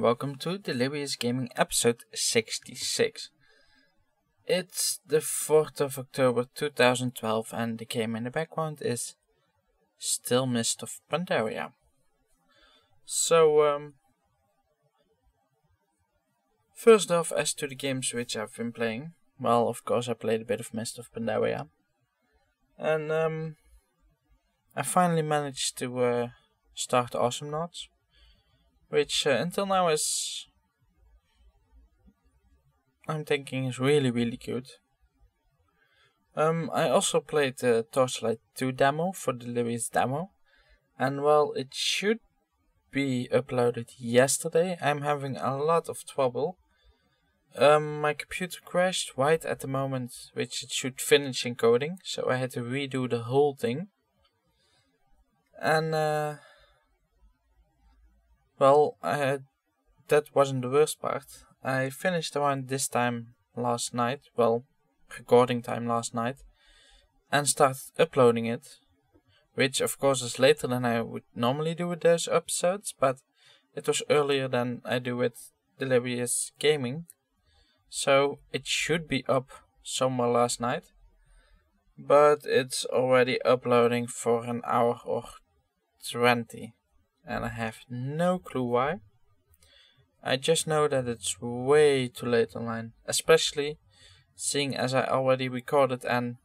Welcome to Delirious Gaming episode 66. It's the 4th of October 2012 and the game in the background is Still Mist of Pandaria. So, um, first off, as to the games which I've been playing, well, of course, I played a bit of Mist of Pandaria, and um, I finally managed to uh, start Awesomenauts which uh, until now is I'm thinking is really really good. Um, I also played the Torchlight 2 demo for the Delirious demo, and while it should be uploaded yesterday, I'm having a lot of trouble. Um, my computer crashed right at the moment which it should finish encoding, so I had to redo the whole thing. And uh, well, uh, that wasn't the worst part. I finished around this time last night, well, recording time last night, and started uploading it, which of course is later than I would normally do with those episodes, but it was earlier than I do with Delirious Gaming, so it should be up somewhere last night, but it's already uploading for an hour or 20 and I have no clue why. I just know that it's way too late online, especially seeing as I already recorded and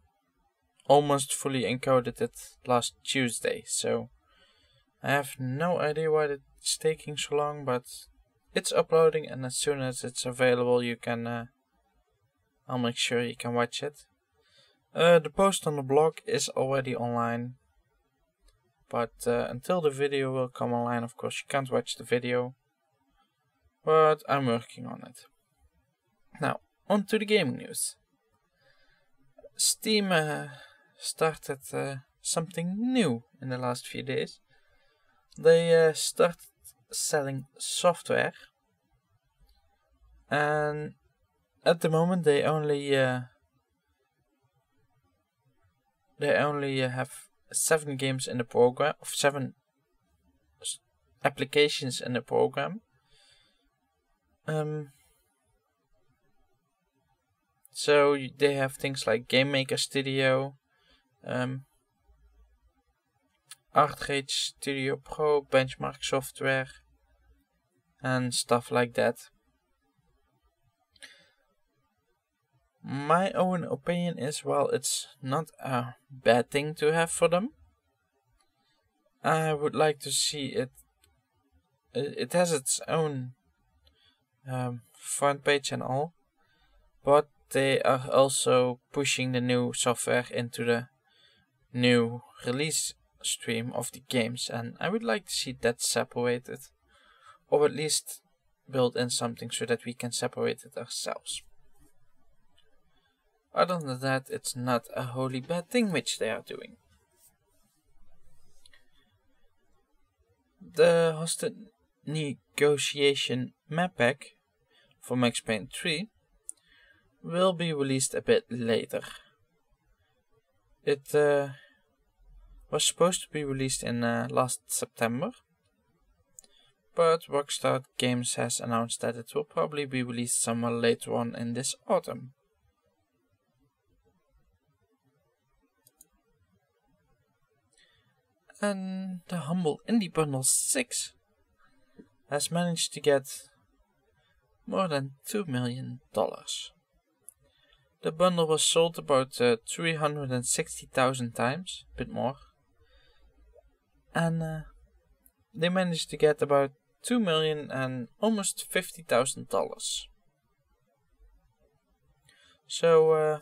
almost fully encoded it last Tuesday, so I have no idea why it's taking so long, but it's uploading and as soon as it's available you can uh, I'll make sure you can watch it. Uh, the post on the blog is already online but uh, until the video will come online, of course, you can't watch the video. But I'm working on it. Now, on to the gaming news. Steam uh, started uh, something new in the last few days. They uh, started selling software. And at the moment they only uh, they only uh, have seven games in the program, of seven applications in the program. Um, so they have things like Game Maker Studio, um, ArtRage Studio Pro, Benchmark Software, and stuff like that. My own opinion is well it's not a bad thing to have for them. I would like to see it it has its own um, front page and all but they are also pushing the new software into the new release stream of the games and i would like to see that separated or at least build in something so that we can separate it ourselves other than that, it's not a wholly bad thing which they are doing. The Hostage Negotiation map pack for Max Payne 3 will be released a bit later. It uh, was supposed to be released in uh, last September, but Rockstar Games has announced that it will probably be released somewhere later on in this autumn. And the humble Indie Bundle 6 has managed to get more than $2 million. The bundle was sold about uh, 360,000 times, a bit more, and uh, they managed to get about 2 million and almost $50,000. So, uh,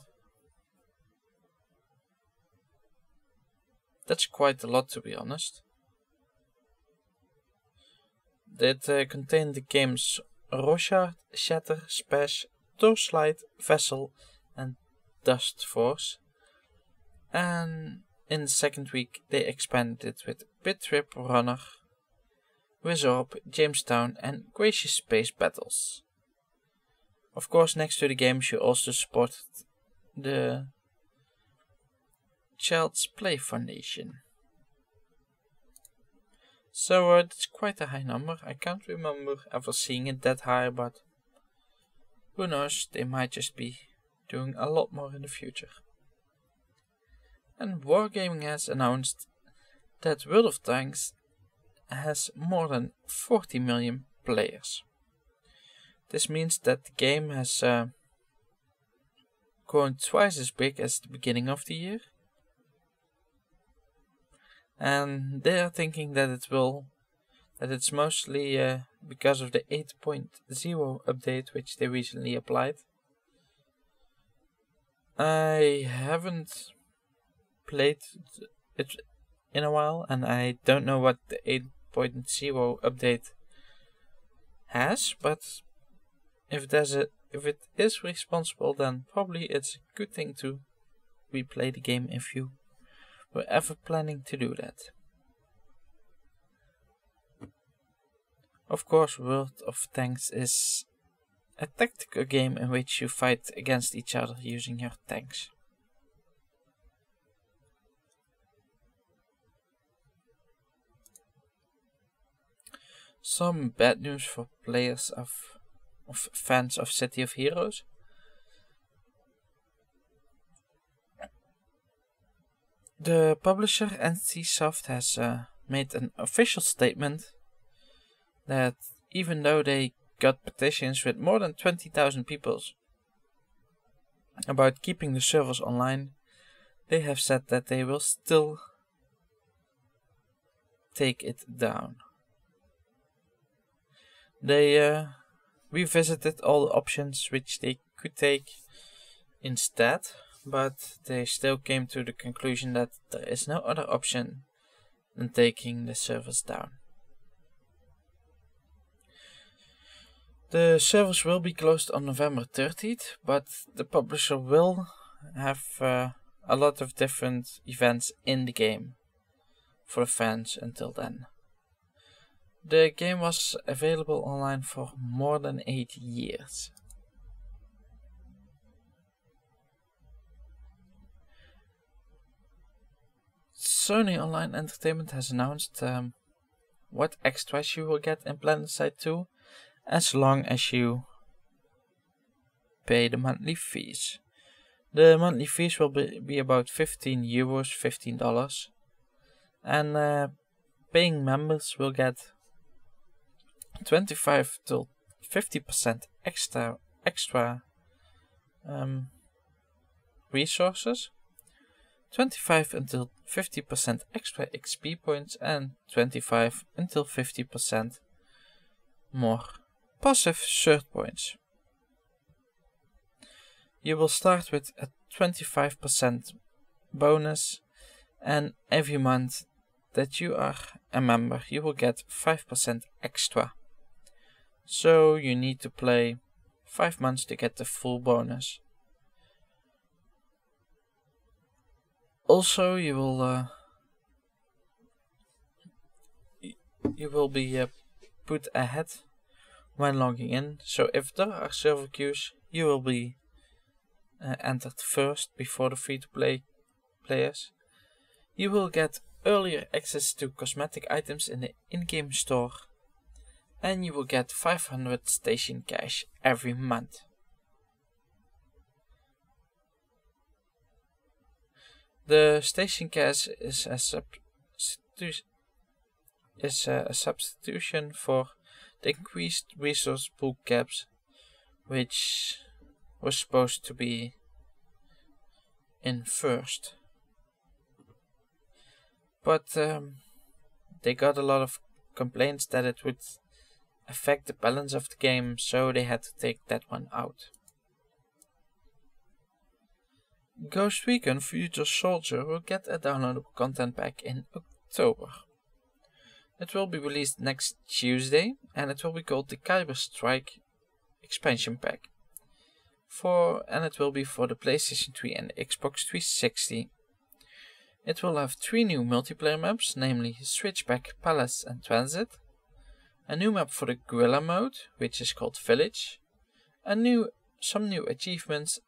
That's quite a lot to be honest. It uh, contained the games Rochard, Shatter, SPAZ, Torchlight, Vessel and Dust Force. And in the second week they expanded it with Bit.Trip Runner, Wizorb, Jamestown and Gratuitous Space Battles. Of course next to the games you also supported the Child's Play Foundation. So uh, it's quite a high number. I can't remember ever seeing it that high, but who knows, they might just be doing a lot more in the future. And Wargaming has announced that World of Tanks has more than 40 million players. This means that the game has uh, grown twice as big as the beginning of the year. And they are thinking that it will, that it's mostly uh, because of the 8.0 update which they recently applied. I haven't played it in a while, and I don't know what the 8.0 update has, but if there's a if it is responsible, then probably it's a good thing to replay the game if you were ever planning to do that. Of course, World of Tanks is a tactical game in which you fight against each other using your tanks. Some bad news for players of, of fans of City of Heroes. The publisher NCSoft has uh, made an official statement that even though they got petitions with more than 20,000 people about keeping the servers online, they have said that they will still take it down. They uh, revisited all the options which they could take instead, but they still came to the conclusion that there is no other option than taking the servers down. The servers will be closed on November 30th, but the publisher will have uh, a lot of different events in the game for fans until then. The game was available online for more than 8 years. Sony Online Entertainment has announced um, what extras you will get in PlanetSide 2 as long as you pay the monthly fees. The monthly fees will be, be about 15 euros, $15. And uh, paying members will get 25 to 50% extra extra um, resources, 25 until 50% extra XP points, and 25 until 50% more passive cert points. You will start with a 25% bonus, and every month that you are a member, you will get 5% extra. So you need to play 5 months to get the full bonus. Also, you will uh, you will be uh, put ahead when logging in. So if there are server queues, you will be uh, entered first before the free-to-play players. You will get earlier access to cosmetic items in the in-game store and you will get 500 station cash every month. The station cash is a, is a substitution for the increased resource pool caps, which was supposed to be in first. But um, they got a lot of complaints that it would affect the balance of the game, so they had to take that one out. Ghost Recon Future Soldier will get a downloadable content pack in October. It will be released next Tuesday and it will be called the Khyber Strike expansion pack. For and it will be for the PlayStation 3 and Xbox 360. It will have three new multiplayer maps, namely Switchback, Palace and Transit, a new map for the Guerrilla mode, which is called Village, a new some new achievements,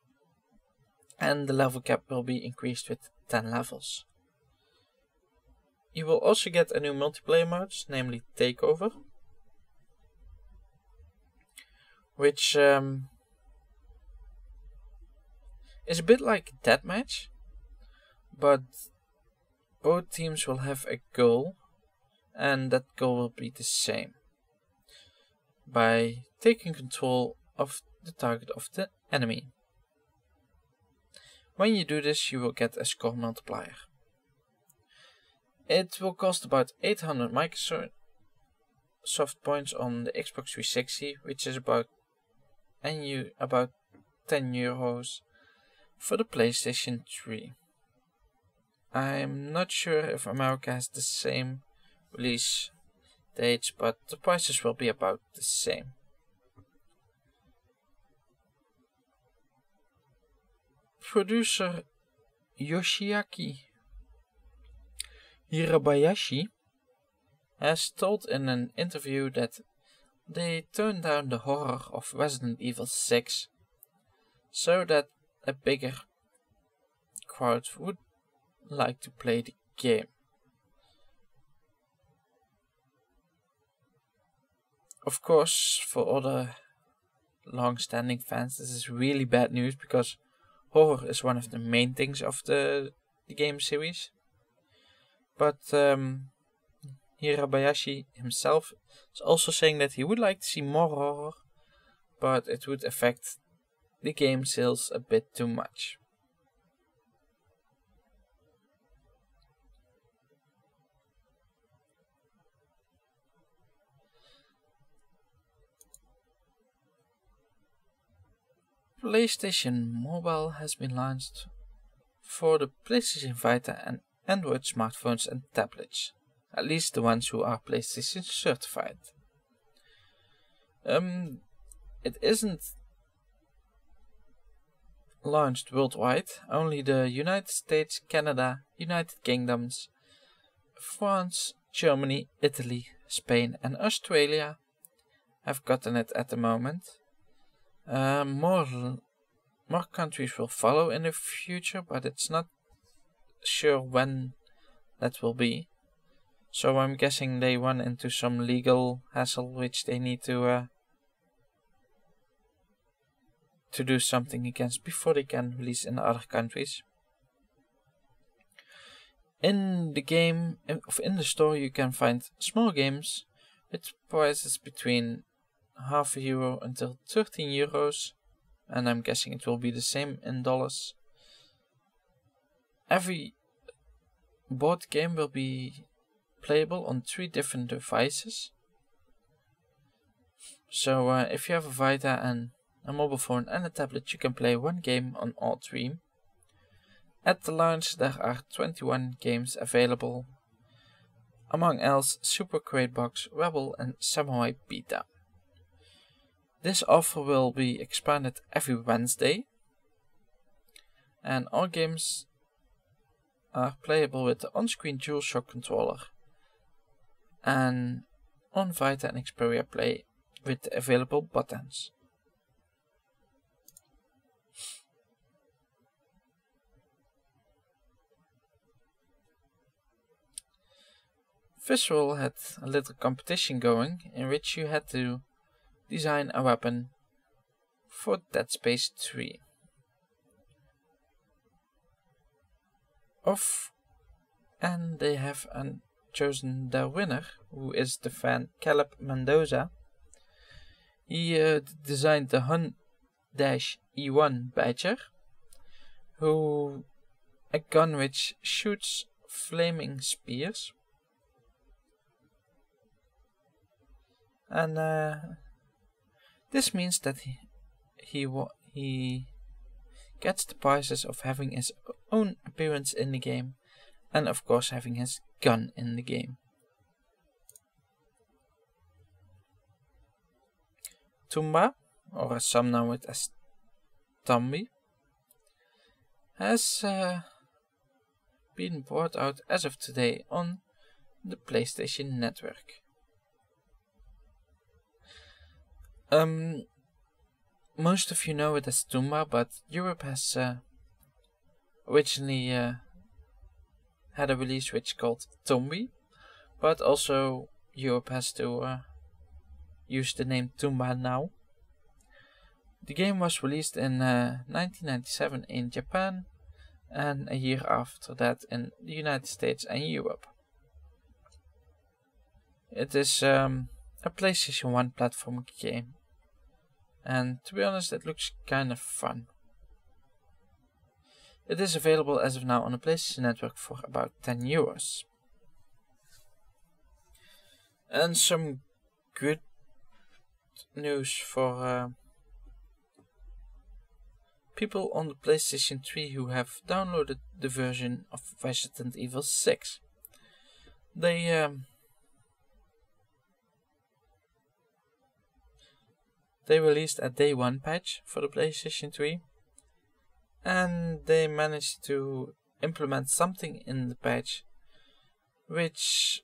and the level cap will be increased with 10 levels. you will also get a new multiplayer mode, namely Takeover, which um, is a bit like Deathmatch, but both teams will have a goal, and that goal will be the same by taking control of the target of the enemy. When you do this, you will get a score multiplier. It will cost about 800 Microsoft points on the Xbox 360, which is about and you about 10 euros for the PlayStation 3. I'm not sure if America has the same release dates, but the prices will be about the same. Producer Yoshiaki Hirabayashi has told in an interview that they turned down the horror of Resident Evil 6 so that a bigger crowd would like to play the game. Of course, for other long standing fans, this is really bad news because horror is one of the main things of the, the game series. But um, Hirabayashi himself is also saying that he would like to see more horror, but it would affect the game sales a bit too much. PlayStation Mobile has been launched for the PlayStation Vita and Android smartphones and tablets, at least the ones who are PlayStation certified. Um, it isn't launched worldwide, only the United States, Canada, United Kingdoms, France, Germany, Italy, Spain, and Australia have gotten it at the moment. Uh, more, more countries will follow in the future, but it's not sure when that will be. So I'm guessing they run into some legal hassle which they need to uh, to do something against before they can release in other countries. In the game in the store you can find small games with prices between half a euro until 13 euros and I'm guessing it will be the same in dollars. Every board game will be playable on three different devices. So uh, if you have a Vita and a mobile phone and a tablet, you can play one game on all three. At the launch, there are 21 games available, among else Super Crate Box, Rebel, and Samurai Beta. This offer will be expanded every Wednesday, and all games are playable with the on-screen DualShock controller, and on Vita and Xperia Play with the available buttons. Visceral had a little competition going in which you had to design a weapon for Dead Space 3. Of and they have an, chosen their winner, who is the fan Caleb Mendoza. He uh, designed the Hun E1 Badger, who a gun which shoots flaming spears and uh, this means that he he he gets the prizes of having his own appearance in the game, and of course having his gun in the game. Tomba, or as some know it as Tombi, has uh, been brought out as of today on the PlayStation Network. Um, most of you know it as Tomba, but Europe has uh, originally uh, had a release which called Tombi, but also Europe has to uh, use the name Tomba now. The game was released in uh, 1997 in Japan and a year after that in the United States and Europe. It is um, a PlayStation 1 platform game, and to be honest, it looks kind of fun. It is available as of now on the PlayStation Network for about 10 euros. And some good news for uh, people on the PlayStation 3 who have downloaded the version of Resident Evil 6. They um, they released a day one patch for the PlayStation 3 and they managed to implement something in the patch which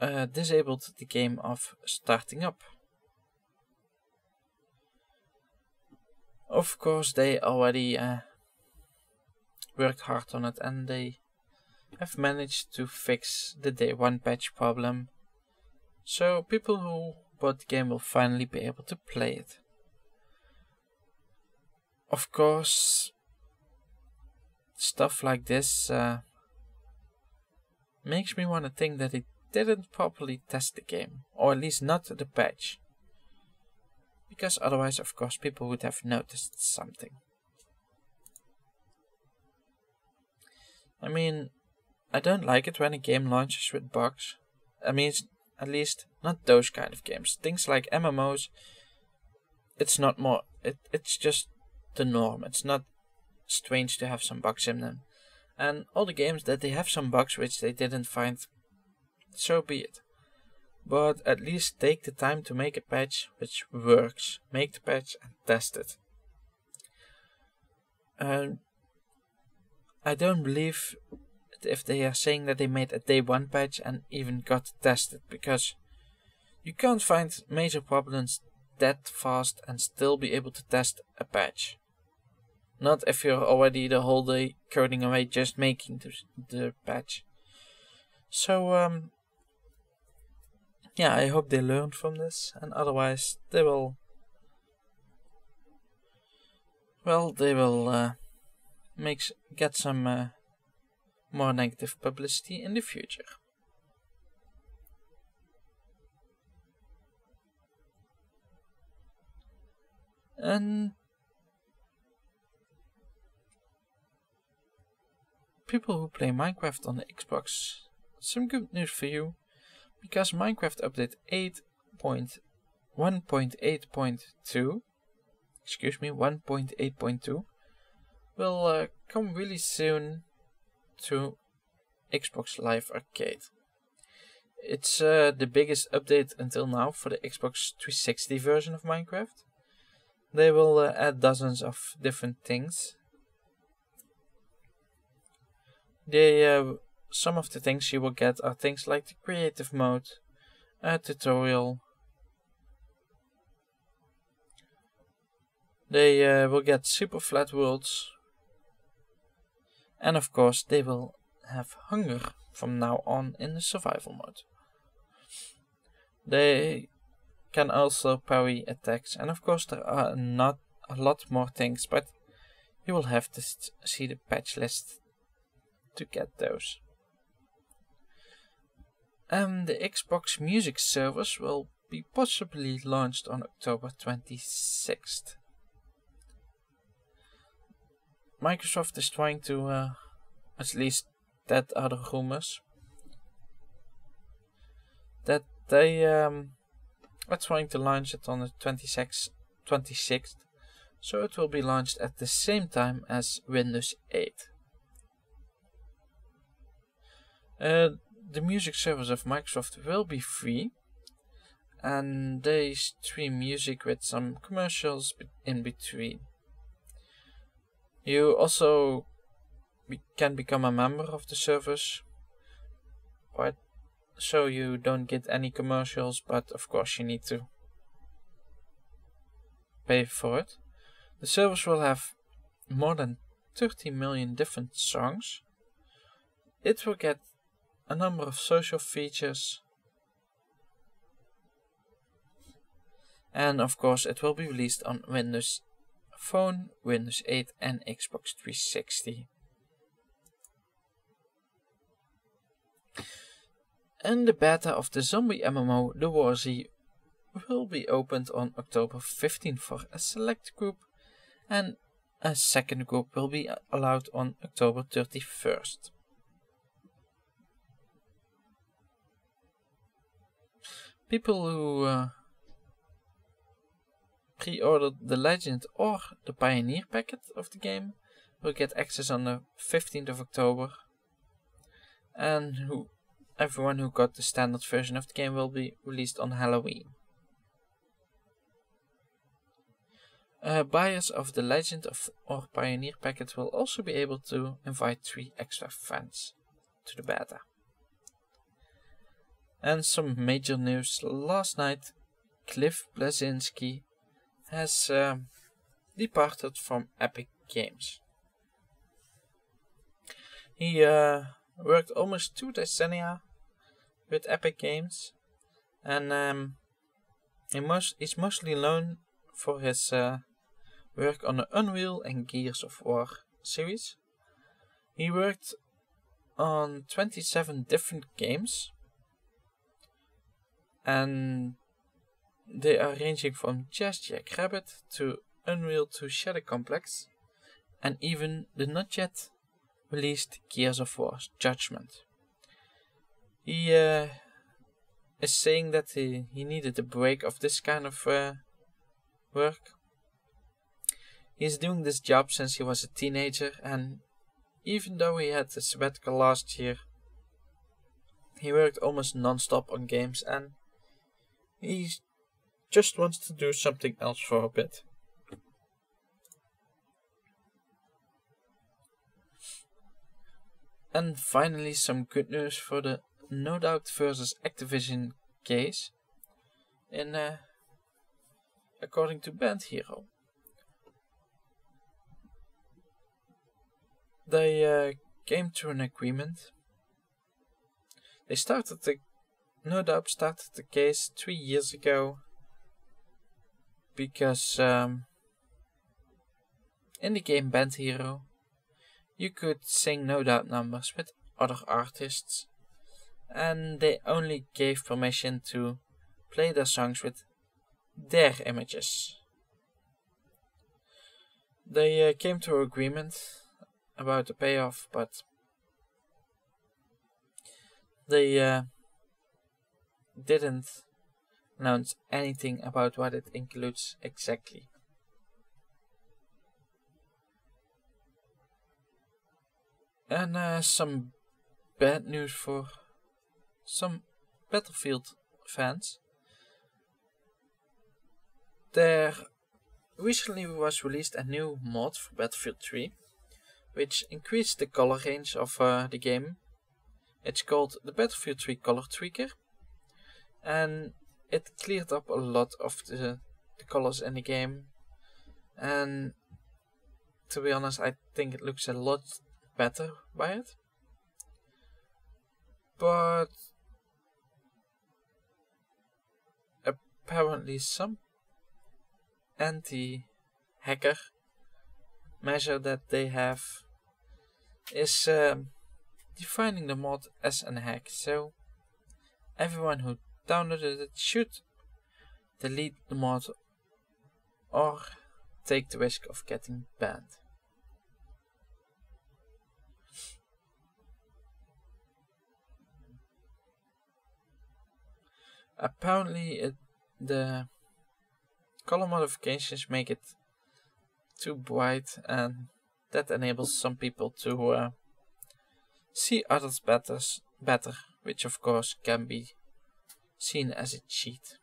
uh, disabled the game of starting up. Of course, they already uh, worked hard on it and they have managed to fix the day one patch problem. So people who the game will finally be able to play it. Of course, stuff like this uh, makes me want to think that it didn't properly test the game, or at least not the patch because otherwise, of course, people would have noticed something. I mean, I don't like it when a game launches with bugs. I mean, at least not those kind of games. Things like MMOs, it's not more. It it's just the norm. It's not strange to have some bugs in them. And all the games that they have some bugs which they didn't find, so be it but at least take the time to make a patch which works. Make the patch and test it. Um, I don't believe if they are saying that they made a day one patch and even got tested because you can't find major problems that fast and still be able to test a patch. Not if you're already the whole day coding away just making the, the patch. So um, yeah, I hope they learned from this, and otherwise they will. Well, they will uh, make get some uh, more negative publicity in the future. And people who play Minecraft on the Xbox, some good news for you because Minecraft Update 8.1.8.2, excuse me, 1.8.2, will uh, come really soon to Xbox Live Arcade. It's uh, the biggest update until now for the Xbox 360 version of Minecraft. They will uh, add dozens of different things. They uh, some of the things you will get are things like the creative mode, a tutorial. They uh, will get super flat worlds. And of course they will have hunger from now on in the survival mode. They can also parry attacks and of course there are not a lot more things but you will have to see the patch list to get those. And the Xbox Music Service will be possibly launched on October 26th. Microsoft is trying to, uh, at least that the rumors, that they um, are trying to launch it on the 26th, 26th, so it will be launched at the same time as Windows 8. Uh, the music service of Microsoft will be free and they stream music with some commercials in between. You also can become a member of the service, but so you don't get any commercials, but of course you need to pay for it. The service will have more than 30 million different songs it will get a number of social features. And of course, it will be released on Windows Phone, Windows 8, and Xbox 360. And the beta of the zombie MMO The War Z will be opened on October 15 for a select group, and a second group will be allowed on October 31st. People who uh, pre-ordered the Legend or the Pioneer packet of the game will get access on the 15th of October, and who everyone who got the standard version of the game will be released on Halloween. Uh, buyers of the Legend of or Pioneer packet will also be able to invite three extra friends to the beta. And some major news last night Cliff Bleszinski has uh, departed from Epic Games. He uh, worked almost two decennia with Epic Games and um, he most, he's mostly known for his uh, work on the Unreal and Gears of War series. He worked on 27 different games and they are ranging from Jazz Jackrabbit to Unreal to Shadow Complex and even the not yet released Gears of War Judgment. He uh, is saying that he, he needed a break of this kind of uh, work He's doing this job since he was a teenager, and even though he had a sabbatical last year, he worked almost non-stop on games, and he just wants to do something else for a bit. And finally, some good news for the No Doubt versus Activision case. In uh, according to Band Hero, they uh, came to an agreement. They started the no doubt started the case three years ago because um, in the game Band Hero you could sing no doubt numbers with other artists and they only gave permission to play their songs with their images. They uh, came to an agreement about the payoff, but they uh, didn't announce anything about what it includes exactly. And uh, some bad news for some Battlefield fans. There recently was released a new mod for Battlefield 3 which increased the color range of uh, the game. It's called the Battlefield 3 Color Tweaker, and it cleared up a lot of the, the colors in the game. And to be honest, I think it looks a lot better by it. But apparently, some anti hacker measure that they have is um, defining the mod as an hack. So everyone who downloaded it should delete the mod or take the risk of getting banned. Apparently it, the color modifications make it too bright and that enables some people to uh, see others better, better, which of course can be seen as a cheat.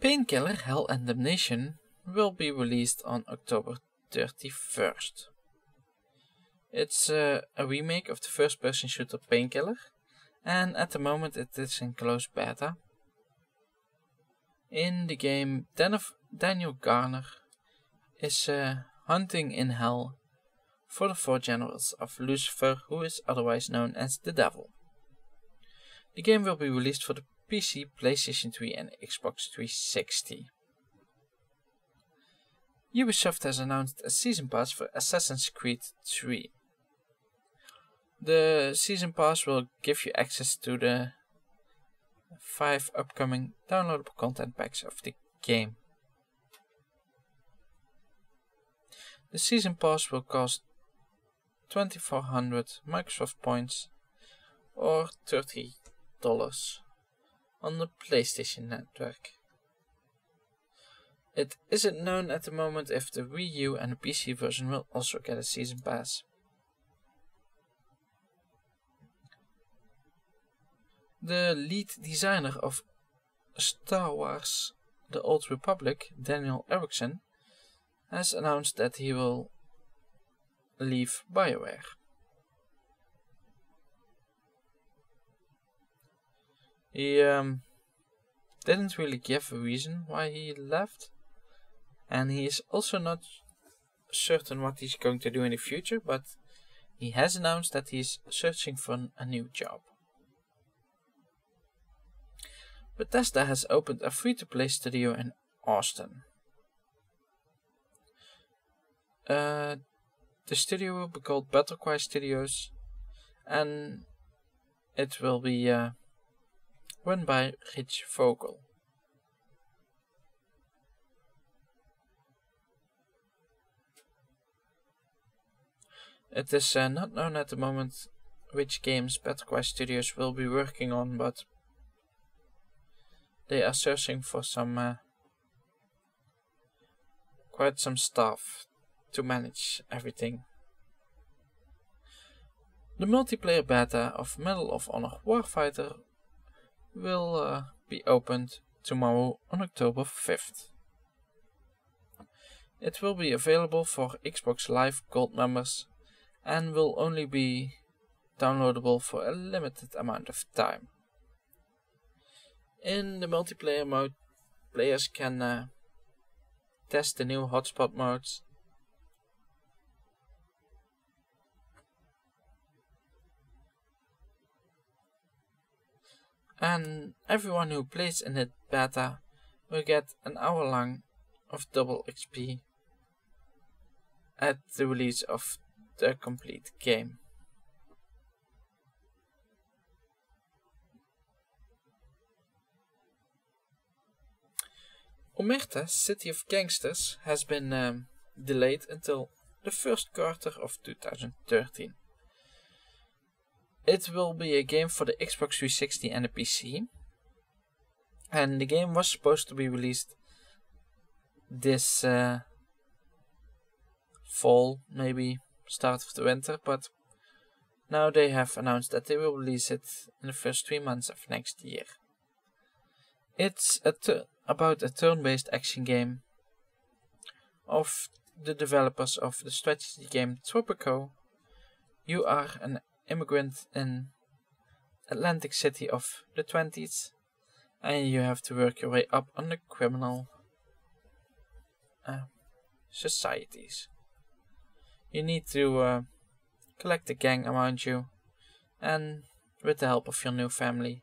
Painkiller Hell and Damnation will be released on October 31st. It's uh, a remake of the first person shooter Painkiller, and at the moment it is in closed beta. In the game, Daniel Garner is uh, hunting in hell for the four generals of Lucifer, who is otherwise known as the Devil. The game will be released for the PC, PlayStation 3 and Xbox 360. Ubisoft has announced a season pass for Assassin's Creed 3. The season pass will give you access to the five upcoming downloadable content packs of the game. The season pass will cost 2400 Microsoft points or $30 on the PlayStation Network. It isn't known at the moment if the Wii U and the PC version will also get a season pass. The lead designer of Star Wars The Old Republic, Daniel Erickson, has announced that he will leave BioWare. He um, didn't really give a reason why he left, and he is also not certain what he's going to do in the future, but he has announced that he's searching for a new job. Bethesda has opened a free to play studio in Austin. Uh, the studio will be called Battlecry Studios and it will be uh, run by Rich Vogel. It is uh, not known at the moment which games Battlecry Studios will be working on, but they are searching for some uh, quite some staff to manage everything. The multiplayer beta of Medal of Honor Warfighter will uh, be opened tomorrow on October 5th. It will be available for Xbox Live Gold members and will only be downloadable for a limited amount of time. In the multiplayer mode, players can uh, test the new hotspot modes and everyone who plays in the beta will get an hour long of double XP at the release of the complete game. Omerta City of Gangsters has been um, delayed until the first quarter of 2013. It will be a game for the Xbox 360 and the PC. And the game was supposed to be released this uh, fall, maybe start of the winter, but now they have announced that they will release it in the first three months of next year. It's a about a turn-based action game of the developers of the strategy game Tropico. You are an immigrant in Atlantic City of the 20s and you have to work your way up on the criminal uh, societies. You need to uh, collect a gang around you and with the help of your new family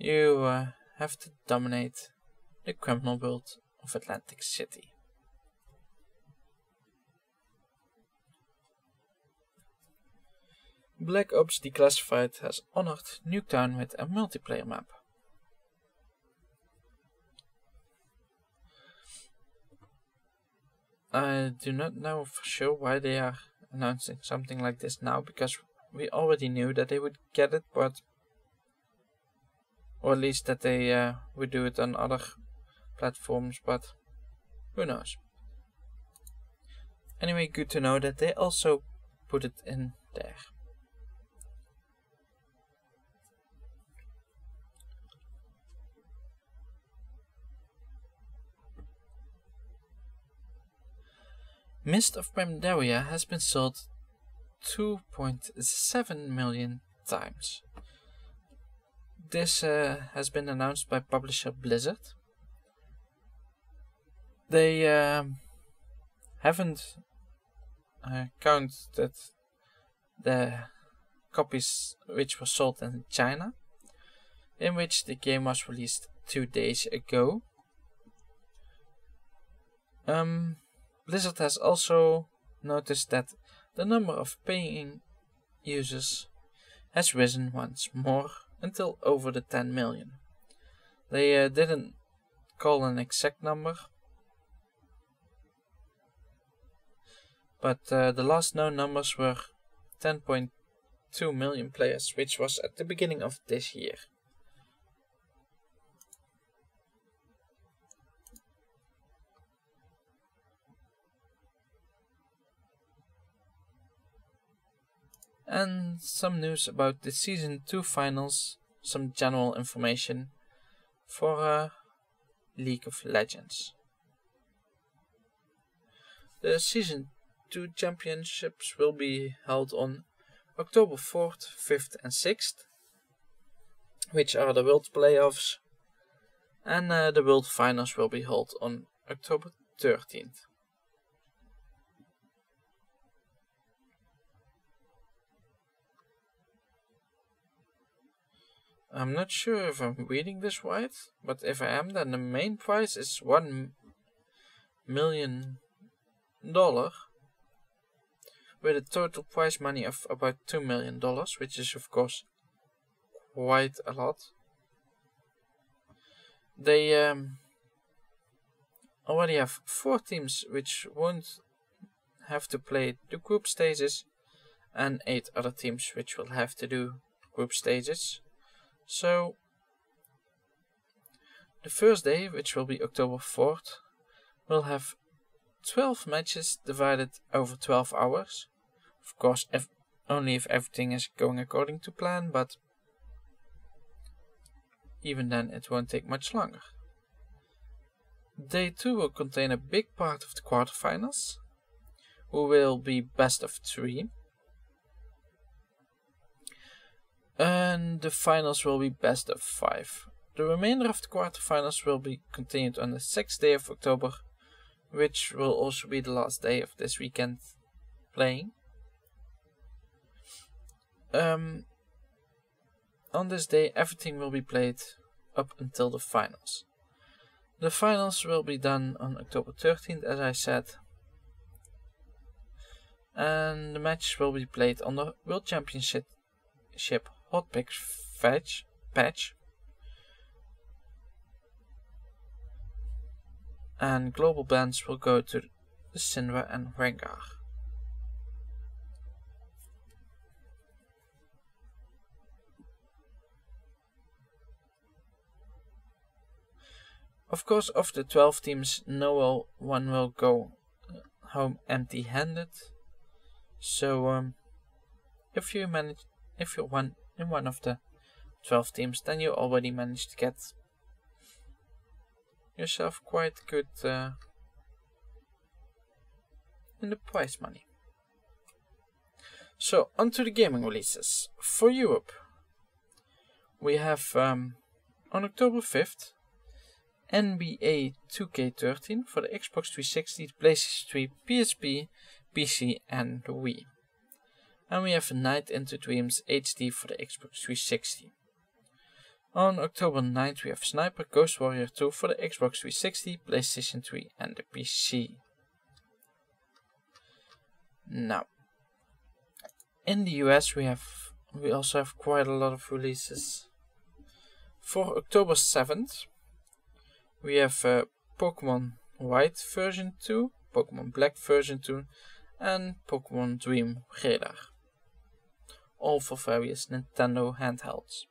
you uh, have to dominate the criminal world of Atlantic City. Black Ops Declassified has honored Nuketown with a multiplayer map. I do not know for sure why they are announcing something like this now because we already knew that they would get it, but or at least that they uh, would do it on other platforms, but who knows. Anyway, good to know that they also put it in there. Mist of Pandaria has been sold 2.7 million times. This uh, has been announced by publisher Blizzard. They uh, haven't uh, counted the copies which were sold in China, in which the game was released two days ago. Um, Blizzard has also noticed that the number of paying users has risen once more until over the 10 million. They uh, didn't call an exact number, but uh, the last known numbers were 10.2 million players, which was at the beginning of this year. And some news about the season 2 finals, some general information for uh, League of Legends. The season 2 championships will be held on October 4th, 5th, and 6th, which are the World Playoffs, and uh, the World Finals will be held on October 13th. I'm not sure if I'm reading this right, but if I am, then the main prize is one million dollar with a total prize money of about two million dollars, which is of course quite a lot. They um, already have four teams which won't have to play the group stages, and eight other teams which will have to do group stages. So, the first day, which will be October 4th, will have 12 matches divided over 12 hours. Of course, if, only if everything is going according to plan, but even then it won't take much longer. Day 2 will contain a big part of the quarterfinals, who will be best of 3. And the finals will be best of five. The remainder of the quarterfinals will be continued on the 6th day of October, which will also be the last day of this weekend playing. Um, on this day, everything will be played up until the finals. The finals will be done on October 13th, as I said, and the match will be played on the World Championship hotpick fetch patch and global bans will go to the Syndra and Rengar. Of course, of the 12 teams, no one will go home empty-handed. So, um, if you manage, if you want in one of the 12 teams, then you already managed to get yourself quite good uh, in the prize money. So, onto the gaming releases. For Europe, we have um, on October 5th NBA 2K13 for the Xbox 360, PlayStation 3, PSP, PC, and Wii and we have NiGHTS into Dreams HD for the Xbox 360. On October 9th we have Sniper Ghost Warrior 2 for the Xbox 360, PlayStation 3 and the PC. Now, in the US we have we also have quite a lot of releases. For October 7th we have uh, Pokemon White version 2, Pokemon Black version 2 and Pokemon Dream Radar all for various Nintendo handhelds.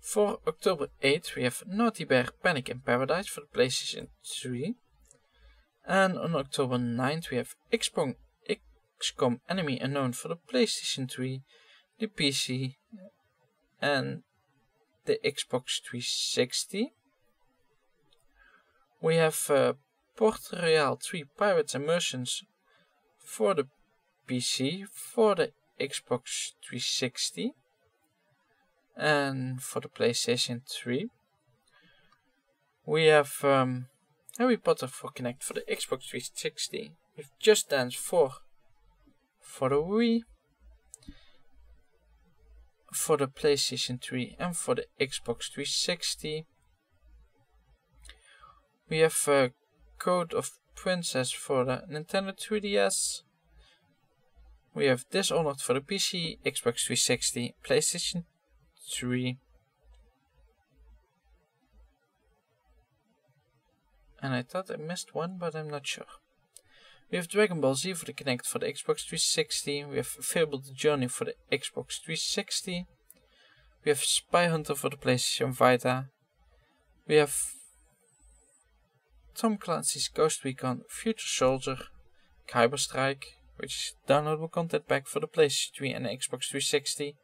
For October 8th we have Naughty Bear Panic in Paradise for the PlayStation 3. And on October 9th we have XCOM, XCOM Enemy Unknown for the PlayStation 3, the PC and the Xbox 360. We have uh, Port Royale 3 Pirates Immersions for the PC, for the Xbox 360 And for the PlayStation 3, we have um, Harry Potter for Kinect for the Xbox 360, with Just Dance 4 for the Wii, for the PlayStation 3 and for the Xbox 360. We have uh, Code of Princess for the Nintendo 3DS. We have Dishonored for the PC, Xbox 360, PlayStation 3. And I thought I missed one, but I'm not sure. We have Dragon Ball Z for the Kinect for the Xbox 360. We have Fable the Journey for the Xbox 360. We have Spy Hunter for the PlayStation Vita. We have Tom Clancy's Ghost Recon Future Soldier, Khyber Strike, which is downloadable content pack for the PlayStation 3 and Xbox 360.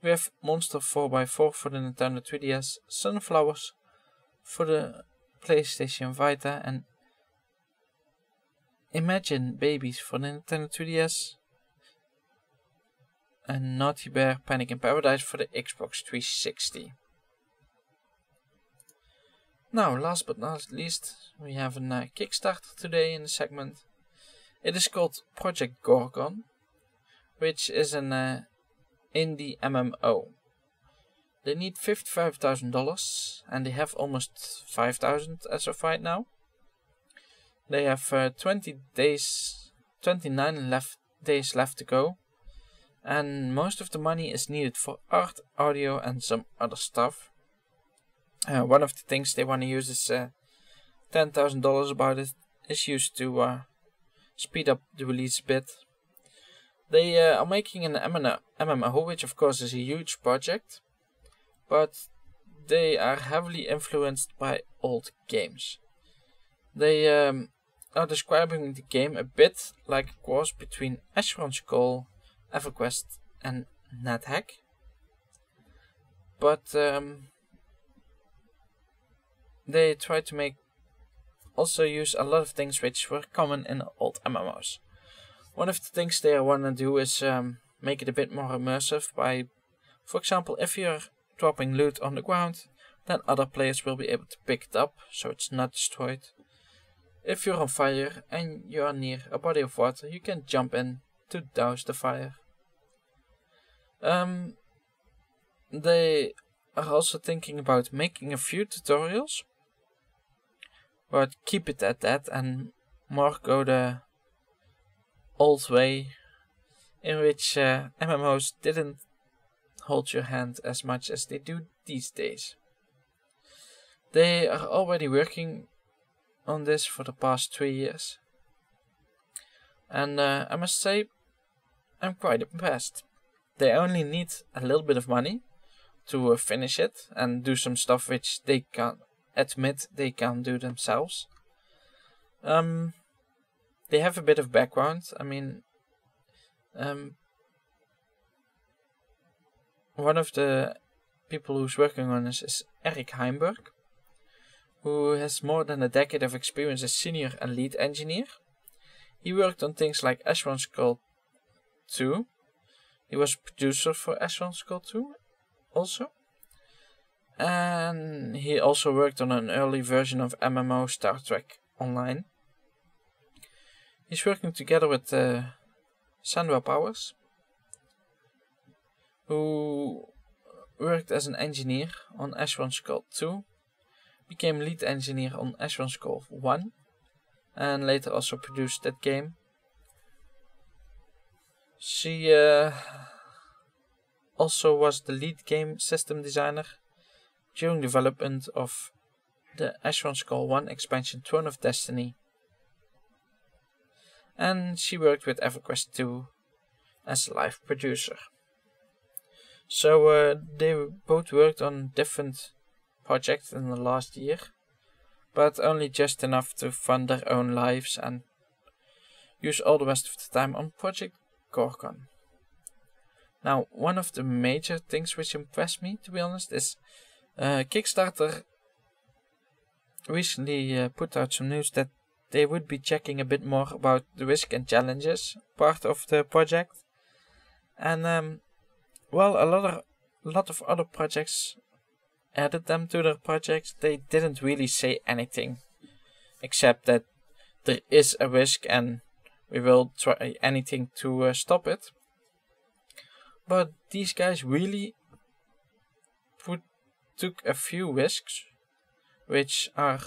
We have Monster 4x4 for the Nintendo 3DS, Sunflowers for the PlayStation Vita, and Imagine Babies for the Nintendo 3DS, and Naughty Bear Panic in Paradise for the Xbox 360. Now, last but not least, we have a uh, Kickstarter today in the segment. It is called Project Gorgon, which is an uh, indie MMO. They need $55,000 and they have almost 5,000 as of right now. They have uh, 20 days, 29 left days left to go. And most of the money is needed for art, audio, and some other stuff. Uh, one of the things they want to use is uh, $10,000 about it is used to uh, speed up the release a bit. They uh, are making an MMO, which of course is a huge project, but they are heavily influenced by old games. They um, are describing the game a bit like a cross between Asheron's Call, EverQuest, and NetHack. But um, they try to make also use a lot of things which were common in old MMOs. One of the things they want to do is um, make it a bit more immersive by, for example, if you're dropping loot on the ground, then other players will be able to pick it up so it's not destroyed. If you're on fire and you are near a body of water, you can jump in to douse the fire. Um, they are also thinking about making a few tutorials but keep it at that and more go the old way in which uh, MMOs didn't hold your hand as much as they do these days. They are already working on this for the past three years. And uh, I must say, I'm quite impressed. They only need a little bit of money to uh, finish it and do some stuff which they can't admit they can do themselves. Um, they have a bit of background. I mean, um, one of the people who's working on this is Eric Heimburg, who has more than a decade of experience as senior and lead engineer. He worked on things like Asheron's Call 2. He was producer for Asheron's Call 2 also. And he also worked on an early version of MMO Star Trek Online. He's working together with uh, Sandra Powers, who worked as an engineer on Asheron's Call 2, became lead engineer on Asheron's Call 1, and later also produced that game. She uh, also was the lead game system designer during development of the Asheron's Call 1 expansion Throne of Destiny. And she worked with EverQuest 2 as a live producer. So uh, they both worked on different projects in the last year, but only just enough to fund their own lives and use all the rest of the time on Project Gorgon. Now, one of the major things which impressed me, to be honest, is uh, Kickstarter recently uh, put out some news that they would be checking a bit more about the risk and challenges part of the project. And um, well, a lot of lot of other projects added them to their projects, they didn't really say anything except that there is a risk and we will try anything to uh, stop it. But these guys really took a few risks, which are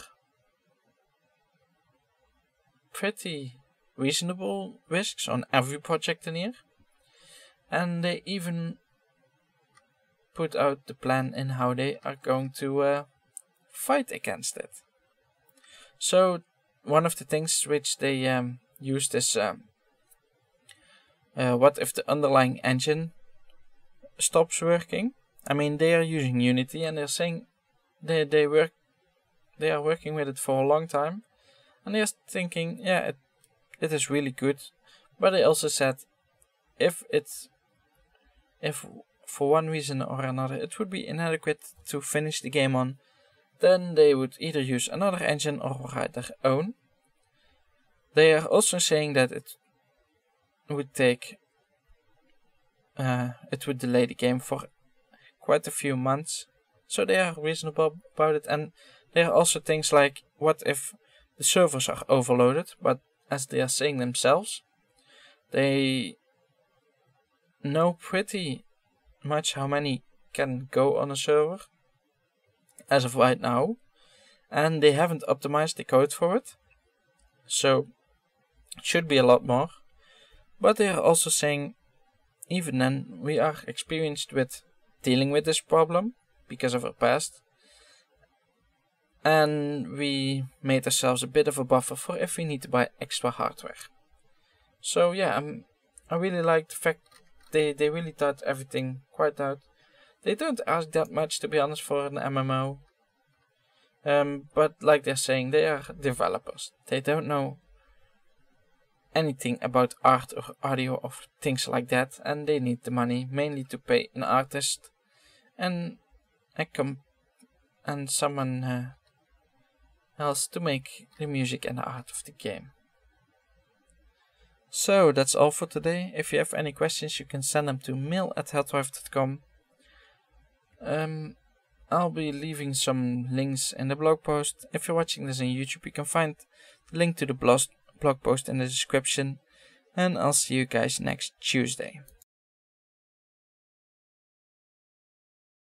pretty reasonable risks on every project in here. And they even put out the plan in how they are going to uh, fight against it. So one of the things which they um, used is um, uh, what if the underlying engine stops working? I mean, they are using Unity and they're saying they they work they are working with it for a long time, and they're thinking, yeah, it it is really good. But they also said, if it's if for one reason or another it would be inadequate to finish the game on, then they would either use another engine or write their own. They are also saying that it would take uh, it would delay the game for quite a few months. So they are reasonable about it. And there are also things like what if the servers are overloaded, but as they are saying themselves, they know pretty much how many can go on a server as of right now, and they haven't optimized the code for it. So it should be a lot more. But they are also saying even then we are experienced with dealing with this problem because of our past. And we made ourselves a bit of a buffer for if we need to buy extra hardware. So yeah, I'm, I really like the fact they, they really thought everything quite out. They don't ask that much to be honest for an MMO. Um, but like they're saying, they are developers. They don't know anything about art or audio or things like that, and they need the money mainly to pay an artist and a comp and someone uh, else to make the music and the art of the game. So that's all for today. If you have any questions, you can send them to mail at hellthrive.com. Um, I'll be leaving some links in the blog post. If you're watching this on YouTube, you can find the link to the blog blog post in the description. And I'll see you guys next Tuesday.